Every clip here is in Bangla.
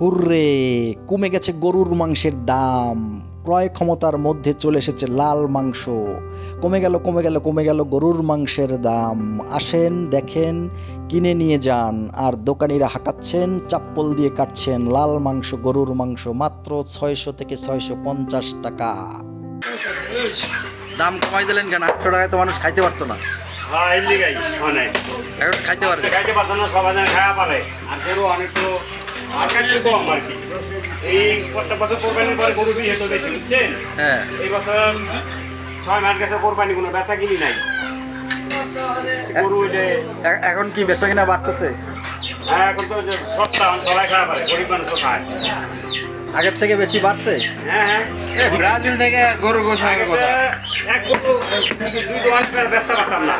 হুররে কমে গেছে গরুর মাংসের দাম। ক্রয় ক্ষমতার মধ্যে চলে এসেছে লাল মাংস। কমে গেল কমে গেল কমে গেল গরুর মাংসের দাম। আসেন দেখেন কিনে নিয়ে যান। আর দোকানিরা হাঁকাচ্ছেন চাপ্পল দিয়ে কাটছেন লাল মাংস গরুর মাংস মাত্র ছয়শো থেকে ছয়শো পঞ্চাশ টাকা। দাম কমাই দিলেন কেন? আটশো টাকায় তো মানুষ খাইতে পারতো না। হ্যাঁ খাইতে খাইতে পারতো না সবাই খাওয়া পারে। আর গরু অনেক তো কম আর কি। এই প্রত্যেক বছর গরু বিয়ে তো বেশি বুঝছেন? হ্যাঁ। এই বছর ছয় মাস গেছে কোরবানি কোনো বেচা কিনি নাই। গরু যে এখন কি বেচা কিনা বাড়তেছে? হ্যাঁ এখন তো সস্তা সবাই খাওয়া পারে গরিব মানুষও খায়। আগের থেকে বেশি বাড়ছে? হ্যাঁ হ্যাঁ। ব্রাজিল থেকে গরু গোস আগে এক গরু দুই দোকান ব্যস্ত পারতাম না।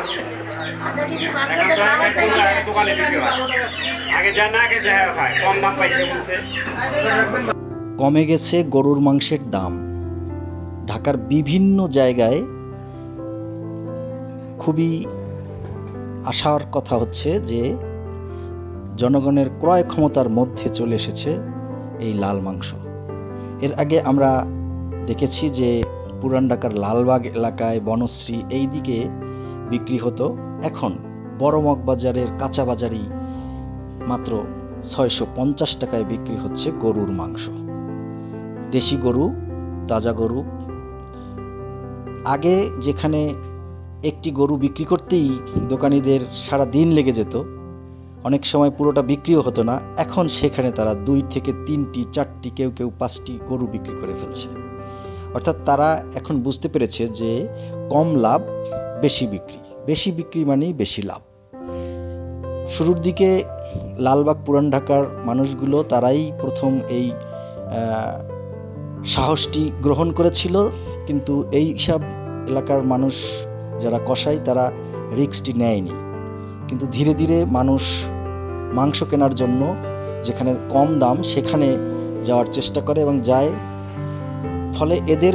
কমে গেছে গরুর মাংসের দাম। ঢাকার বিভিন্ন জায়গায় খুবই আশার কথা হচ্ছে যে জনগণের ক্রয় ক্ষমতার মধ্যে চলে এসেছে এই লাল মাংস। এর আগে আমরা দেখেছি যে পুরান ঢাকার লালবাগ এলাকায় বনশ্রী এই দিকে বিক্রি হতো। এখন বড় মগবাজারের কাঁচা বাজারেই মাত্র ছয়শো পঞ্চাশ টাকায় বিক্রি হচ্ছে গরুর মাংস। দেশি গরু, তাজা গরু। আগে যেখানে একটি গরু বিক্রি করতেই দোকানিদের সারা দিন লেগে যেত। অনেক সময় পুরোটা বিক্রিও হতো না। এখন সেখানে তারা দুই থেকে তিনটি, চারটি, কেউ কেউ পাঁচটি গরু বিক্রি করে ফেলছে। অর্থাৎ তারা এখন বুঝতে পেরেছে যে কম লাভ বেশি বিক্রি। বেশি বিক্রি মানেই বেশি লাভ। শুরুর দিকে লালবাগ পুরান ঢাকার মানুষগুলো তারাই প্রথম এই সাহসটি গ্রহণ করেছিল। কিন্তু এই সব এলাকার মানুষ যারা কসাই তারা রিক্সটি নেয়নি। কিন্তু ধীরে ধীরে মানুষ মাংস কেনার জন্য যেখানে কম দাম সেখানে যাওয়ার চেষ্টা করে এবং যায়। ফলে এদের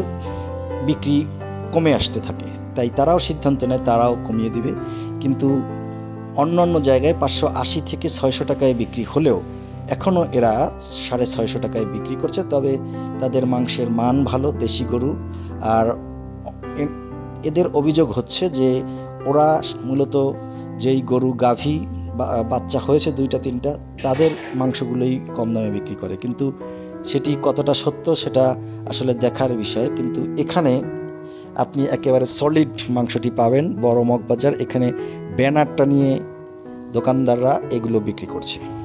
বিক্রি কমে আসতে থাকে। তাই তারাও সিদ্ধান্ত নেয়, তারাও কমিয়ে দিবে। কিন্তু অন্য অন্য জায়গায় পাঁচশো আশি থেকে ছয়শো টাকায় বিক্রি হলেও এখনও এরা সাড়ে ছয়শো টাকায় বিক্রি করছে। তবে তাদের মাংসের মান ভালো, দেশি গরু। আর এদের অভিযোগ হচ্ছে যে ওরা মূলত যেই গরু, গাভী বাচ্চা হয়েছে দুইটা, তিনটা, তাদের মাংসগুলোই কম দামে বিক্রি করে। কিন্তু সেটি কতটা সত্য সেটা আসলে দেখার বিষয়। কিন্তু এখানে আপনি একেবারে সলিড মাংসটি পাবেন। বড় মগবাজার এখানে ব্যানারটা নিয়ে দোকানদাররা এগুলো বিক্রি করছে।